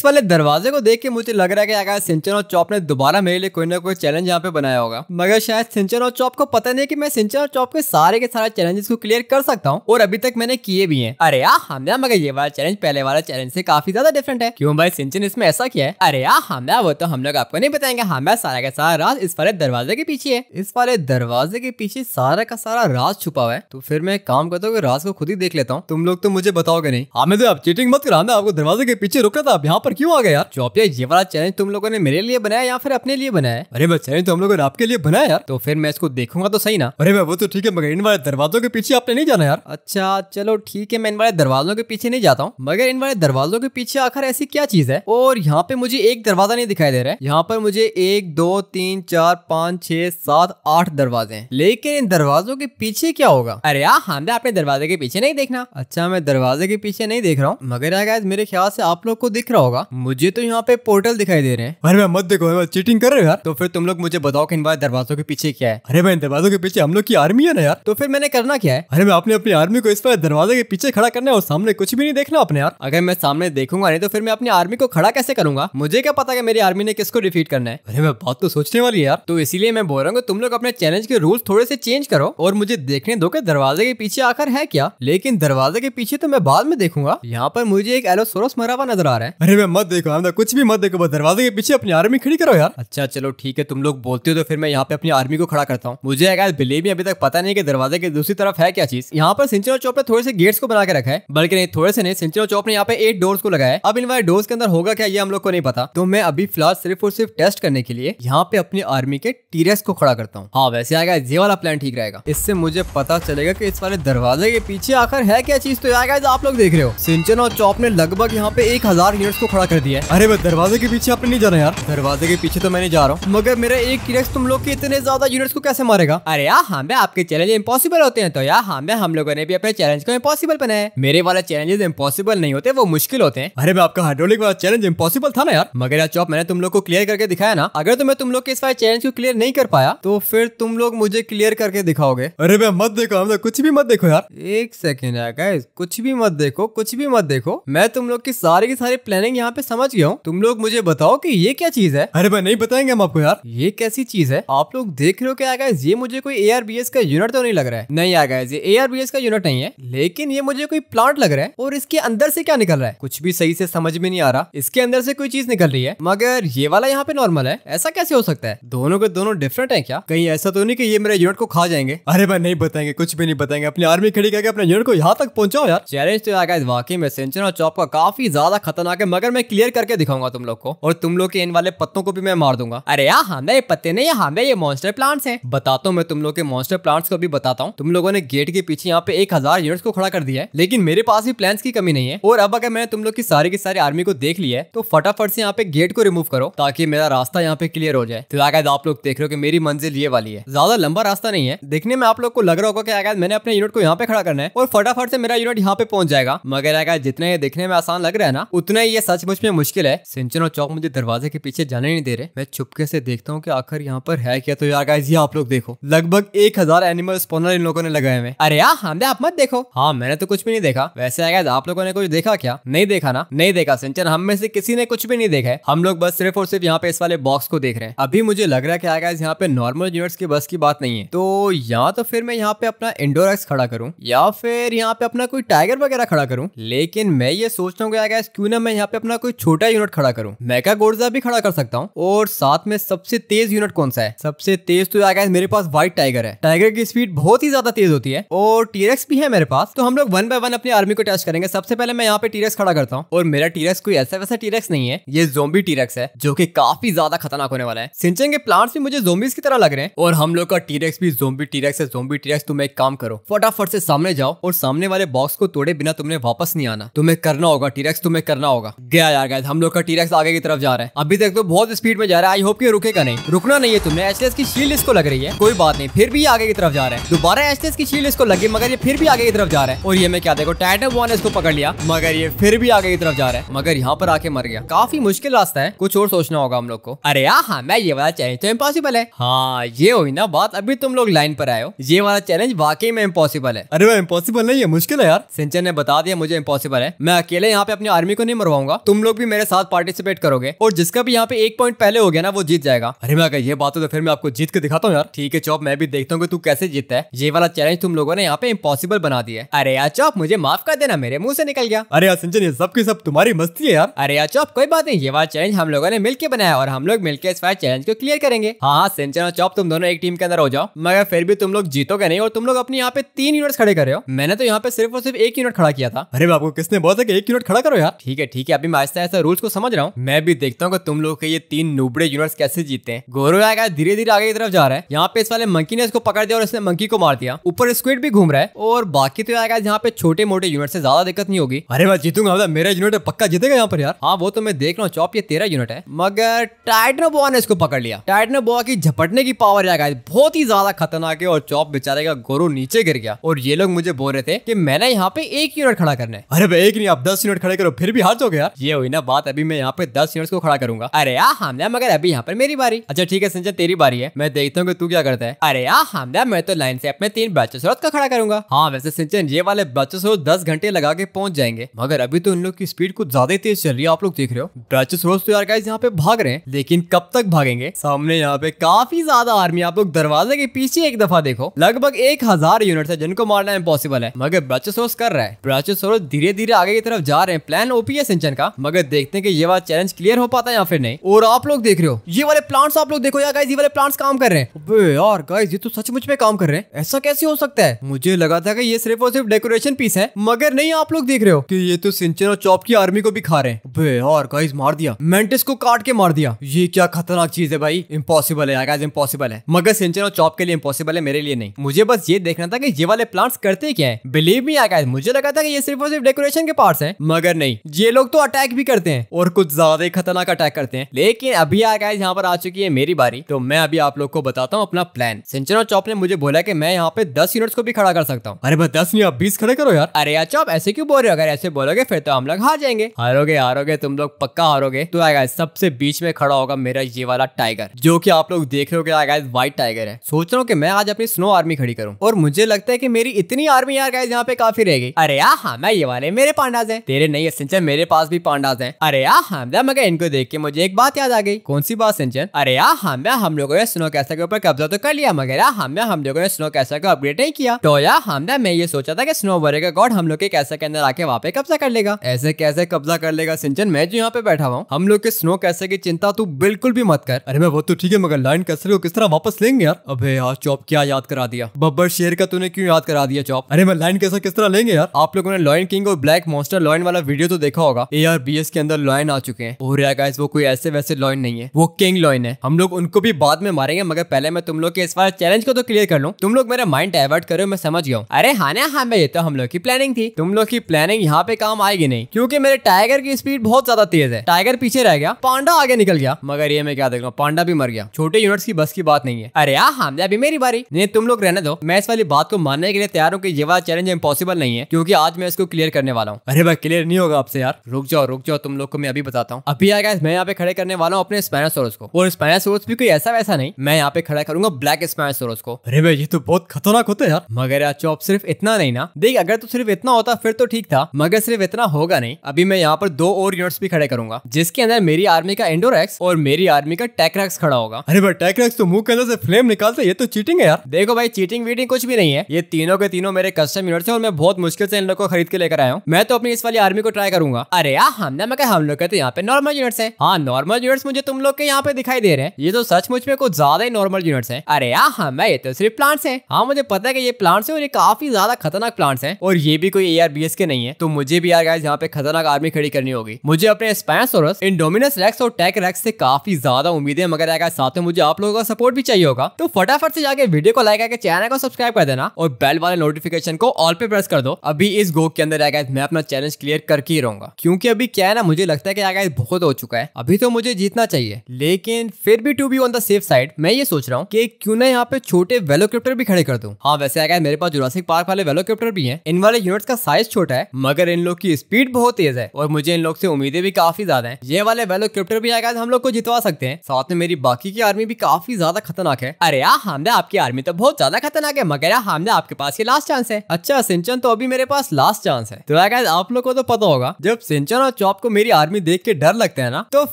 इस वाले दरवाजे को देख के मुझे लग रहा है कि अगर सिंचन और चौप ने दोबारा मेरे लिए कोई ना कोई चैलेंज यहाँ पे बनाया होगा। मगर शायद सिंचन और चौप को पता नहीं कि मैं सिंचन और चौप के सारे के सारे चैलेंजेस को क्लियर कर सकता हूँ, और अभी तक मैंने किए भी हैं। अरे यार, हमने मगर ये वाला चैलेंज पहले वाला चैलेंज से काफ़ी ज़्यादा डिफरेंट है। क्यों भाई, सिंचन इसमें ऐसा किया है? अरे यार, हमने वो तो हम लोग आपको नहीं बताएँगे। हमें सारा का सारा राज इस वाले दरवाजे के पीछे है। इस वाले दरवाजे के पीछे सारा का सारा राज छुपा हुआ है। तो फिर मैं काम करता हूँ राज को खुद ही देख लेता हूँ। तुम लोग तो मुझे बताओगे नहीं। हमें तो आप चीटिंग मत करा आपको दरवाजे के पीछे रुका था, आप यहाँ पर क्यों आ गए यार? चौपिया ये वाला चैलेंज तुम लोगों ने मेरे लिए बनाया या फिर अपने लिए बनाया अरे मैं चैलेंज तो हम लोगों ने आपके लिए बनाया यार। तो फिर मैं इसको देखूँगा तो सही ना? अरे मैं वो तो ठीक है मगर इन वाले दरवाजों के पीछे आपने नहीं जाना यार। अच्छा चलो ठीक है मैं इन वाले दरवाजों के पीछे नहीं जाता हूँ। मगर इन वाले दरवाजों के पीछे आखिर ऐसी क्या चीज़ है? और यहाँ पे मुझे एक दरवाज़ा नहीं दिखाई दे रहा है। यहाँ पर मुझे एक दो तीन चार पाँच छह सात आठ दरवाजे हैं। लेकिन इन दरवाजों के पीछे क्या होगा? अरे यार हमने अपने दरवाजे के पीछे नहीं देखना। अच्छा मैं दरवाजे के पीछे नहीं देख रहा हूँ। मगर यार मेरे ख्याल से आप लोग को दिख रहा होगा। मुझे तो यहाँ पे पोर्टल दिखाई दे रहे हैं। अरे मैं मत देखो चीटिंग कर रहे हो यार। तो फिर तुम लोग मुझे बताओ कि इन बार दरवाजों के पीछे क्या है। अरे मैं दरवाजों के पीछे हम लोग की आर्मी है ना यार। तो फिर मैंने करना क्या है? अरे मैं अपने अपनी आर्मी को इस बार दरवाजे के पीछे खड़ा करना है और सामने कुछ भी नहीं देखना अपने यार। अगर मैं सामने देखूँगा नहीं तो फिर मैं अपनी आर्मी को खड़ा कैसे करूँगा? मुझे क्या पता कि मेरी आर्मी ने किसको डिफीट करना है। अरे मैं बात तो सोचने वाली यार। तो इसीलिए मैं बोल रहा हूँ तुम लोग अपने चैलेंज के रूल थोड़े से चेंज करो और मुझे देखने दो कि दरवाजे के पीछे आकर है क्या। लेकिन दरवाजे के पीछे तो मैं बाद में देखूँगा। यहाँ पर मुझे एक एलोसोरस मरा हुआ नज़र आ रहा है। अरे मैं मत देखो हम कुछ भी मत देखो, बस दरवाजे के पीछे अपनी आर्मी खड़ी करो यार। अच्छा चलो ठीक है, तुम लोग बोलते हो तो फिर मैं यहाँ पे अपनी आर्मी को खड़ा करता हूँ। मुझे अगर बिलीव अभी तक पता नहीं कि दरवाजे के दूसरी तरफ़ है क्या चीज़। यहाँ पर सिंचन चौप ने थोड़े से गेट्स को बना के रखा है, बल्कि नहीं, थोड़े से नहीं सिंचन चौप ने यहाँ पे एट डोर्स को लगाया अब इन वाले डोर्स के अंदर होगा क्या, ये हम लोग को नहीं पता। तो मैं अभी फ़िलहाल सिर्फ़ और सिर्फ़ टेस्ट करने के लिए यहाँ पे अपनी आर्मी के टीरेस को खड़ा करता हूँ। हाँ वैसे आएगा ये वाला प्लान ठीक रहेगा। इससे मुझे पता चलेगा की इस वाले दरवाजे के पीछे आकर है क्या चीज़। तो आएगा आप लोग देख रहे हो सिंचन और चौप ने लगभग यहाँ पे एक हज़ार को खड़ा कर दिया अरे मैं दरवाजे के पीछे आपने नहीं जाना यार। दरवाजे के पीछे तो मैं नहीं जा रहा हूँ। मगर मेरा एक टीरेक्स तुम लोग के इतने ज़्यादा यूनिट्स को कैसे मारेगा? अरे यार हाँ आपके चैलेंज इम्पॉसिबल होते हैं तो यार हाँ हम लोगों ने भी अपने चैलेंज को इम्पॉसिबल बनाया मेरे वाले चैलेंजेस इम्पॉसिबल नहीं होते वो मुश्किल होते हैं। अरे मैं आपका हाइड्रोलिक वाला चैलेंज इम्पॉसिबल था ना यार। मगर यार चौप मैंने तुम लोग को क्लियर करके दिखाया ना अगर तो मैं तुम लोग के इस वाले चैलेंज को क्लियर नहीं कर पाया तो फिर तुम लोग मुझे क्लियर करके दिखाओगे। अरे मैं मत देखो हम कुछ भी मत देखो यार। एक सेकेंड है कुछ भी मत देखो कुछ भी मत देखो। मैं तुम लोग की सारी की सारी प्लानिंग यहाँ पे समझ गया हूँ। तुम लोग मुझे बताओ कि ये क्या चीज़ है? अरे मैं नहीं बताएँगे हम आपको यार। ये कैसी चीज़ है? आप लोग देख रहे हो क्या गाइस ये मुझे कोई एआरबीएस का यूनिट तो नहीं लग रहा है। नहीं आ गाइस ये ए का यूनिट नहीं है लेकिन ये मुझे कोई प्लांट लग रहा है और इसके अंदर से क्या निकल रहा है? कुछ भी सही से समझ में नहीं आ रहा। इसके अंदर से कोई चीज़ निकल रही है मगर ये वाला यहाँ पे नॉर्मल है। ऐसा कैसे हो सकता है? दोनों के दोनों डिफरेंट है क्या? कहीं ऐसा तो नहीं की ये मेरे यूनिट को खा जाएँगे। अरे भाई नहीं बताएँगे कुछ भी नहीं बताएँगे। अपनी आर्मी खड़ी करके अपने यूनिट को यहाँ तक पहुंचाओ यार। चैलेंज तो यार वाकई में सेंचर और चौप का काफ़ी ज़्यादा खतरनाक है मगर मैं क्लियर करके दिखाऊँगा तुम लोग को। और तुम लोग के इन वाले पत्तों को भी मैं मार दूँगा। अरे यार ये पत्ते नहीं हमें ये मॉन्स्टर प्लांट्स हैं। बताता हूँ मैं तुम लोग के मॉन्स्टर प्लांट्स को भी बताता हूँ। तुम लोगों ने गेट के पीछे यहाँ पे एक हज़ार यूनिट्स को खड़ा कर दिया है। लेकिन मेरे पास भी प्लान की कमी नहीं है। और अब अगर मैंने तुम लोग की सारी की सारी आर्मी को देख लिया है तो फटाफट से यहाँ पे गेट को रिमूव करो, ताकि मेरा रास्ता यहाँ पे क्लियर हो जाए। तो आप लोग देख रहे हो कि मेरी मंजिल ये वाली है। ज़्यादा लंबा रास्ता नहीं है। देखने में आप लोग को लग रहा होगा कि आगे मैंने अपने यूनिट को यहाँ पे खड़ा करना है, और फटाफट से मेरा यूनिट यहाँ पे पहुँच जाएगा। मगर अगर जितना ये देखने में आसान लग रहा है ना, उतना ही ये सचमुच में मुश्किल है। सिंचन और चौक मुझे दरवाजे के पीछे जाने नहीं दे रहे। मैं चुपके से देखता हूँ कि आखिर यहाँ पर है क्या। तो यार गाइस ये आप लोग देखो। लगभग एक हज़ार एनिमल स्पॉनर इन लोगों ने लगाए हुए अरे यार, हमने आप मत देखो। हाँ मैंने तो कुछ भी नहीं देखा। वैसे आएगा आप लोगों ने कुछ देखा क्या? नहीं देखा ना? नहीं देखा। सिंचन, हम में से किसी ने कुछ भी नहीं देखा है। हम लोग बस सिर्फ़ और सिर्फ़ यहाँ पे इस वाले बॉक्स को देख रहे हैं। अभी मुझे लग रहा है कि आएगा यहाँ पे नॉर्मल यूनिट्स की बस की बात नहीं है। तो यहाँ तो फिर मैं यहाँ पे अपना इंडोर एक्स खड़ा करूँ। या फिर यहाँ पे अपना कोई टाइगर वगैरह खड़ा करूँ। लेकिन मैं ये सोच रहा हूँ क्यों ना मैं यहाँ पे अपना कोई छोटा यूनिट खड़ा करूँ? मेगा गोर्जा भी खड़ा कर सकता हूँ। और साथ में सबसे तेज यूनिट कौन सा है? सबसे तेज तो आएगा मेरे पास व्हाइट टाइगर है। टाइगर की स्पीड बहुत ही ज़्यादा तेज होती है। और टीरेक्स भी है मेरे पास। तो हम लोग वन बाय वन अपनी आर्मी को टेस्ट करेंगे। सबसे पहले मैं यहाँ पे टीरेक्स खड़ा करता हूँ। और मेरा टीरेक्स कोई ऐसा वैसा टीरेक्स नहीं है। ये जोम्बी टीरेक्स है, जो की काफ़ी ज़्यादा खतरनाक होने वाला है। सिंचन के प्लांट्स भी मुझे जोम्बिस की तरह लग रहे हैं। और हम लोग का टीरेक्स भी जोम्बी टीरेक्स है। जोम्बी टीरेक्स तुम एक काम करो। फटाफट से सामने जाओ। और सामने वाले बॉक्स को तोड़े बिना तुमने वापस नहीं आना। तुम्हें करना होगा टीरेक्स तुम्हें करना होगा। गया यार गाइस हम लोग का टीरेक्स आगे की तरफ़ जा रहा है। अभी तक तो बहुत स्पीड में जा रहा है। आई होप कि रुकेगा नहीं। रुकना नहीं है तुमने। एचलेस की शील्ड इसको लग रही है। कोई बात नहीं। फिर भी आगे की तरफ़ जा रहा है। दोबारा एचलेस की शील्ड इसको लगी मगर ये फिर भी आगे की तरफ़ जा रहा है। और ये मैं क्या देखो टाइटन वन इसको पकड़ लिया, मगर ये फिर भी आगे की तरफ़ जा रहा है। मगर यहाँ पर आके मर गया। काफ़ी मुश्किल रास्ता है। कुछ और सोचना होगा हम लोग को। अरे हाँ मैं ये वाला चैलेंज तो इम्पॉसिबल है। हाँ ये हुई ना बात। अभी तुम लोग लाइन पर हो। ये वाला चैलेंज वाकई में इम्पॉसिबल है। अरे वो इम्पॉसिबल नहीं है, मुश्किल है यार। सिंचन ने बता दिया, मुझे इम्पॉसिबल है। मैं अकेले यहाँ पे अपनी आर्मी को नहीं मरवाऊँगा। तुम लोग भी मेरे साथ पार्टिसिपेट करोगे। और जिसका भी यहाँ पे एक पॉइंट पहले हो गया ना वो जीत जाएगा। अरे मैं ये बात तो फिर मैं आपको जीत के दिखाता हूँ यार। ठीक है चौप मैं भी देखता हूँ तू कैसे जीतता है। ये वाला चैलेंज तुम लोगों ने यहाँ पे इम्पॉसिबल बना दिया अरे यार चौप मुझे माफ़ कर देना मेरे मुँह से निकल गया। अरे यार सिंचन ये सब की सब तुम्हारी मस्ती है यार। अरे यार चौप कोई बात नहीं ये वाला चैलेंज हम लोगों ने मिलकर बनाया और हम लोग मिलकर इस वाले चैलेंज को क्लियर करेंगे। हाँ हाँ सिंचन और चौप तुम दोनों एक टीम के अंदर हो जाओ। मगर फिर भी तुम लोग जीतोगे नहीं और तुम लोग अपने यहाँ पे तीन यूनिट खड़े कर रहे हो। मैंने तो यहाँ पे सिर्फ़ और सिर्फ़ एक यूनिट खड़ा किया था। अरे आपको किसने बोला था एक यूनिट खड़ा करो यार? ठीक है ठीक है अभी मैं आहिस्ता आहिस्ता रूल्स को समझ रहा हूँ। मैं भी देखता हूँ तुम लोग के ये तीन नुबड़े यूनिट्स कैसे जीते हैं। गोरो धीरे धीरे आगे की तरफ़ जा रहा है। यहाँ पे इस वाले मंकी ने इसको पकड़ दिया और इसने मंकी को मार दिया। ऊपर स्क्विड भी घूम रहा है और बाकी तो आएगा यहाँ पे छोटे मोटे यूनिट से ज़्यादा दिक्कत नहीं होगी। अरे मैं जीतूँगा मतलब मेरा यूनिट पक्का जीतेगा यहाँ पर यार। हाँ वो तो मैं देख रहा हूँ चौप ये तेरह यूनिट है। मगर टाइटनो बोआ ने इसको पकड़ लिया। टाइटनो बोआ की झपटने की पावर आएगा बहुत ही ज़्यादा खतरनाक है और चौप बेचारे का गोरो नीचे गिर गया। और ये लोग मुझे बोल रहे थे कि मैंने यहाँ पे एक यूनिट खड़ा करना है। अरे भाई एक नहीं आप दस यूनिट खड़े करो फिर भी हार जाओगे यार। ये हुई ना बात, अभी मैं यहाँ पे दस यूनिट को खड़ा करूँगा। अरे यार हमने मगर अभी यहाँ पर मेरी बारी। अच्छा ठीक है, संजय, तेरी बारी है। मैं देखता हूँ कि तू क्या करता है। अरे यार हमने मैं तो लाइन से अपने तीन बैचेसरोत का खड़ा करूँगा। हाँ वैसे सिंचन ये वाले बैचेसरोत दस घंटे लगा के पहुँच जाएँगे। मगर अभी तो इन लोग की स्पीड कुछ ज़्यादा तेज चल रही है, आप लोग देख रहे हो। बैचेसरोत तो यार गाइस यहाँ पे भाग रहे हैं, लेकिन कब तक भागेंगे? सामने यहाँ पे काफ़ी ज़्यादा आर्मी आप लोग दरवाजे के पीछे एक दफ़ा देखो। लगभग एक हज़ार यूनिट है जिनको मारना इम्पॉसिबल है, मगर ब्राचोसोरस कर रहा है। ब्राचोसोरस धीरे धीरे आगे की तरफ़ जा रहे हैं। प्लान ओपी है सिंचन का। मगर देखते हैं कि ये वाला चैलेंज क्लियर हो पाता है या फिर नहीं। और आप लोग देख रहे हो, ये वाले प्लांट्स आप लोग देखो यार गाइस ये वाले प्लांट्स काम कर रहे हैं। यार गाइस ये तो सचमुच में काम कर रहे हैं। ऐसा कैसे हो सकता है? मुझे लगा था कि ये सिर्फ़ और सिर्फ़ डेकोरेशन पीस है, मगर नहीं, आप लोग देख रहे हो कि ये तो सिंचन और चौप की आर्मी को भी खा रहे हैं। यार मार दिया। मेंटिस को काट के मार दिया। ये क्या खतरनाक चीज़ है भाई। इम्पॉसिबल है गाइस इम्पॉसिबल है। मगर सिंचन और चौप के लिए इम्पॉसिबल है, मेरे लिए नहीं। मुझे बस ये देखना था कि ये वाले प्लांट्स करते क्या है। बिलीव मी आगा मुझे लगा था कि ये सिर्फ़ और सिर्फ़ डेकोरेशन के पार्ट्स हैं। मगर नहीं, ये लोग तो अटैक भी करते हैं और कुछ ज़्यादा ही खतरनाक अटैक करते हैं। लेकिन अभी आगा यहाँ पर आ चुकी है मेरी बारी। तो मैं अभी आप लोग को बताता हूँ अपना प्लान सिंचन और चॉप ने मुझे बोला कि मैं यहाँ पे दस यूनिट्स को भी खड़ा कर सकता हूँ। अरे बस दस नहीं आप बीस खड़े करो यार। अरे यार चौप ऐसे क्यों बोल रहे हो? अगर ऐसे बोलोगे फिर तो हम लोग हार जाएँगे। हारोगे हारोगे तुम लोग पक्का हारोगे। तो आएगा सबसे बीच में खड़ा होगा मेरा ये वाला टाइगर जो की आप लोग देख रहे हो आएगा व्हाइट टाइगर है। सोच रहा हूँ कि मैं आज अपनी स्नो आर्मी खड़ी करूँ। और मुझे लगता है की मेरी इतनी आर्मी यार गाइस यहाँ पे काफ़ी रहेगी अरे यार हाँ मैं ये वाले मेरे पांडाज है। तेरे नहीं है सिंचन मेरे पास भी पांडाज हैं। अरे यार हमदा मगर इनको देख के मुझे एक बात याद आ गई। कौन सी बात, सिंचन? अरे यार हमदा हम लोगों ने स्नो कैसा के ऊपर कब्जा तो कर लिया, मगर यार हमदा हम लोगों ने स्नो कैसा को अपग्रेड नहीं किया। तो यार हमदा मैं ये सोचा था कि स्नो बरे का गॉड हम लोग के कैसा के अंदर आके वहाँ पे कब्जा कर लेगा। ऐसे कैसे कब्जा कर लेगा, सिंचन? मैं जो यहाँ पे बैठा हुआ हम लोग के स्नो कैसे की चिंता तू बिल्कुल भी मत कर। अरे मैं वो तो ठीक है, मगर लाइन कैसे किस तरह वापस लेंगे यार? अबे यार चौप क्या याद करा दिया। बब्बर शेर का तूने क्यों याद करा दिया चौप अरे मैं लाइन कैसा किस तरह लेंगे यार? आप लोगों ने लॉयन किंग और ब्लैक मॉन्स्टर लॉयन वाला वीडियो तो देखा होगा। ए आर बी एस के अंदर लॉयन आ चुके हैं। और गाइस वो कोई ऐसे वैसे लॉयन नहीं है। वो किंग लॉयन है। हम लोग उनको भी बाद में मारेंगे, मगर पहले मैं तुम लोग के इस बार चैलेंज को तो क्लियर कर लूँ। तुम लोग मेरा माइंड डाइवर्ट करो, मैं समझ गया अरे हाँ ना हाँ ये तो हम लोग की प्लानिंग थी। तुम लोग की प्लानिंग यहाँ पे काम आएगी नहीं, क्योंकि मेरे टाइगर की स्पीड बहुत ज़्यादा तेज है। टाइगर पीछे रह गया, पांडा आगे निकल गया। मगर ये मैं क्या देख रहा हूँ, पांडा भी मर गया। छोटे यूनिट्स की बस की बात नहीं है। अरे यार हाँ अभी मेरी बारी। नहीं, तुम लोग रहने दो। मैं इस वाली बात को मानने के लिए तैयार हूँ की ये वाला चैलेंज इम्पॉसिबल नहीं है, क्योंकि आज मैं इसको क्लियर करने वाला हूँ। अरे भाई क्लियर नहीं होगा आपसे यार। रुक जाओ रुक जाओ तुम लोग को मैं अभी बताता हूँ। अभी आएगा मैं यहाँ पे खड़े करने वाला हूँ अपने स्पैनासोरस को। और स्पैनासोरस भी कोई ऐसा वैसा नहीं मैं यहाँ पे खड़ा करूँगा ब्लैक स्पैनासोरस को। अरे भाई ये तो बहुत खतरनाक होता है यार। मगर यार चौप सिर्फ़ इतना नहीं ना। देख अगर तो सिर्फ़ इतना होता फिर तो ठीक था मगर सिर्फ़ इतना होगा नहीं। अभी मैं यहाँ पर दो और यूनिट्स भी खड़े करूँगा जिसके अंदर मेरी आर्मी का एंडोरेक्स और मेरी आर्मी का टेक्रेक्स खड़ा होगा। अरे भाई टेक्रेक्स तो मुँह के अंदर से फ्लेम निकालते ये तो चीटिंग है यार। देखो भाई चीटिंग वीटिंग कुछ भी नहीं है। ये तीनों के तीनों मेरे कस्टम यूनिट्स है और मैं बहुत मुश्किल से इन लोग को खरीद के लेकर आया हूँ। मैं तो अपनी इस वाली आर्मी को ट्राई करूँगा। अरे यार हमने मैं हम लोग के तो यहाँ पे नॉर्मल यूनिट्स है। हाँ नॉर्मल यूनिट्स मुझे तुम लोग के यहाँ पे दिखाई दे रहे हैं। ये तो सचमुच में कुछ ज़्यादा ही नॉर्मल यूनिट्स है। अरे यार हाँ मैं ये तो सिर्फ़ प्लांट्स है। हाँ मुझे पता है कि ये प्लांट्स है और ये काफ़ी ज़्यादा खतरनाक प्लांट्स है। और ये भी कोई ए के नहीं है। तो मुझे भी यार गाइस यहाँ पे खतरनाक आर्मी खड़ी करनी होगी। मुझे अपने स्पैनसोरस इंडोमिनस रेक्स और टेक रेक्स से काफ़ी ज़्यादा उम्मीद है। मगर यार साथ में मुझे आप लोगों का सपोर्ट भी चाहिए होगा। तो फटाफट से जाके वीडियो को लाइक करके चैनल को सब्सक्राइब कर देना और बेल वाले नोटिफिकेशन को ऑल पे प्रेस कर दो। अभी इस गोक के अंदर मैं अपना चैलेंज क्लियर करके ही रहूँगा। क्योंकि अभी क्या है ना, मुझे लगता है कि आगे बहुत हो चुका है। अभी तो मुझे जीतना चाहिए। लेकिन फिर भी to be on the safe side मैं ये सोच रहा हूँ कि क्यों ना यहाँ पे छोटे वेलोक्रिप्टर भी खड़े कर दूँ। हाँ वैसे आएगा मेरे पास जुरासिक पार्क वाले वेलोक्रिप्टर भी हैं। इन वाले यूनिट्स का साइज़ छोटा है, मगर इन लोग की स्पीड बहुत तेज है। और मुझे इन लोग से उम्मीदें भी काफ़ी ज़्यादा है। ये वाले वेलोक्रिप्टर भी आएगा हम लोग को जितवा सकते हैं। साथ में मेरी बाकी की आर्मी भी काफ़ी ज़्यादा खतरनाक है। अरे यार हमदा आपकी आर्मी तो बहुत ज़्यादा खतरनाक है, मगर यार हमदा आपके पास ये लास्ट चांस है। अच्छा सिंचन तो अभी मेरे पास लास्ट चांस है। तो आप लोग को तो पता होगा, जब सिंचन और चॉप को मेरी आर्मी देख के डर लगता है ना तो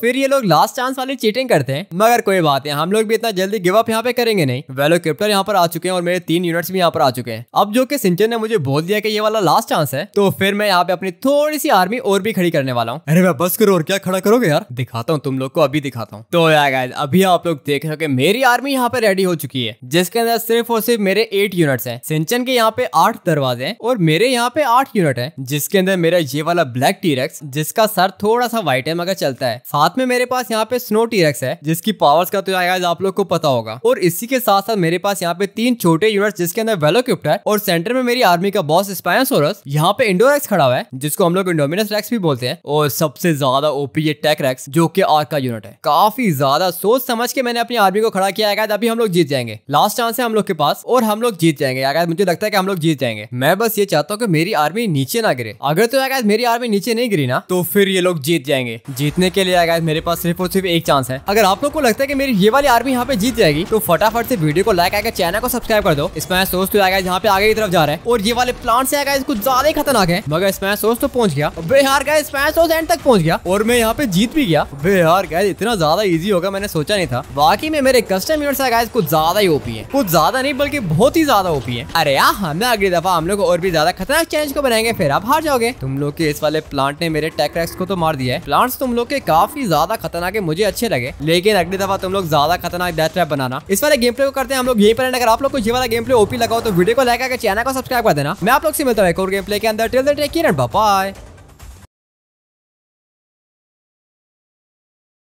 फिर ये लोग लास्ट चांस वाली चीटिंग करते हैं। मगर कोई बात है हम लोग भी इतना जल्दी गिव अप यहाँ पे करेंगे नहीं। वेलो क्रिप्टर यहाँ पर आ चुके हैं और मेरे तीन यूनिट्स भी यहाँ पर आ चुके हैं। अब जो कि सिंचन ने मुझे बोल दिया कि ये वाला लास्ट चांस है तो फिर मैं यहाँ पे अपनी थोड़ी सी आर्मी और भी खड़ी करने वाला हूँ। अरे मैं बस करो, और क्या खड़ा करोगे यार? दिखाता हूँ, तुम लोग को अभी दिखाता हूँ। तो यार अभी आप लोग देख रहे हो मेरी आर्मी यहाँ पे रेडी हो चुकी है, जिसके अंदर सिर्फ़ और सिर्फ़ मेरे एट यूनिट्स है। सिंचन के यहाँ पे आठ दरवाजे हैं और मेरे यहाँ पे आठ यूनिट है, जिसके अंदर मेरा ये वाला ब्लैक टीरेक्स जिसका सर थोड़ा सा व्हाइट है, मगर चलता है। साथ में मेरे पास यहाँ पे स्नो टीरेक्स है, जिसकी पावर्स का तो आप लोग को पता होगा। और इसी के साथ साथ मेरे पास यहाँ पे तीन छोटे यूनिट जिसके अंदर वेलोक्यूप्ट है, और सेंटर में मेरी आर्मी का बॉस स्पायसोरस यहाँ पे इंडोरेक्स खड़ा हुआ है, जिसको हम लोग इंडोमिनस रेक्स भी बोलते हैं। और सबसे ज़्यादा ओपी ये टेक रेक्स जो कि आर का यूनिट है। काफ़ी ज़्यादा सोच समझ के मैंने अपनी आर्मी को खड़ा किया है अभी हम लोग जीत जाएँगे। लास्ट चांस है हम लोग के पास, और हम लोग जीत जाएँगे। अगर मुझे लगता है कि हम लोग जीत जाएँगे। मैं बस ये चाहता हूँ कि मेरी आर्मी नीचे ना गिरे। अगर तो मेरी आर्मी नीचे नहीं गिरी ना तो फिर ये लोग जीत जाएँगे। जीतने के लिए अगर मेरे पास सिर्फ़ और सिर्फ़ एक चांस है। अगर आप लोग को लगता है कि मेरी ये वाली आर्मी यहाँ पे जीत जाएगी तो फटाफट से वीडियो को लाइक आकर चैनल को सब्सक्राइब कर दो। इसमें सोच तो आएगा यहाँ पे आगे की तरफ़ जा रहा है। और ये वाले प्लांट से आएगा कुछ ज़्यादा ही खतरनाक है। मगर इसमें सोच तो पहुँच गया। बिहार का इसमें सोच एंड तक पहुँच गया। और मैं यहाँ पे जीत भी गया। बिहार गैस इतना ज़्यादा इजी होगा, मैंने सोचा नहीं था। बाकी में मेरे कस्टम यूनिट से कुछ ज़्यादा ही ओपी है। कुछ ज़्यादा नहीं, बल्कि बहुत ही ज़्यादा ओपी है। अरे यार, हमें अगली दफ़ा हम लोग और भी ज़्यादा खतरनाक चैलेंज को बनाएँगे, फिर आप हार जाओगे। तुम लोग के इस वाले प्लांट ने मेरे टेक्रेक्स को तो मार दिया है। प्लांट्स तुम लोग के काफ़ी ज़्यादा खतरनाक है, मुझे अच्छे लगे। लेकिन अगली दफ़ा तुम लोग ज़्यादा खतरनाक डेथ ट्रैप बनाना। इस वाले गेम प्ले को करते हैं हम लोग यही पर अगर आप लोग को ये वाला गेम प्ले ओपी लगाओ तो वीडियो को लाइक करके चैनल को सब्सक्राइब कर देना। मैं आप लोग से मिलता हूँ एक और गेम प्ले के अंदर। Till the